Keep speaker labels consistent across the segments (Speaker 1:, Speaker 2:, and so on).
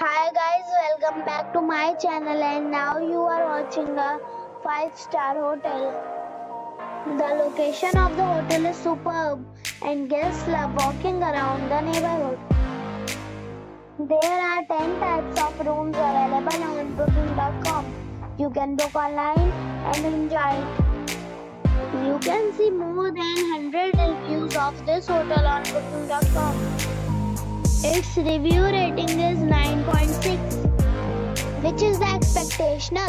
Speaker 1: Hi guys, welcome back to my channel and now you are watching a 5 star hotel. The location of the hotel is superb and guests love walking around the neighborhood. There are 10 types of rooms available on booking.com. You can book online and enjoy it. You can see more than 100 reviews of this hotel on booking.com. Its review rating is 9.6, which is the expectational.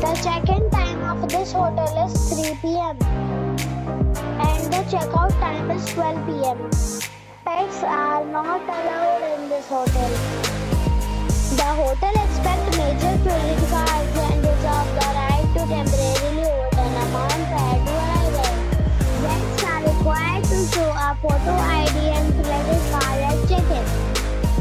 Speaker 1: The check-in time of this hotel is 3 p.m. and the checkout time is 12 p.m. Pets are not allowed in this hotel. The hotel expects major credit cards and reserves the right to temporarily hold an amount prior to arrival. Guests are required to show a photo ID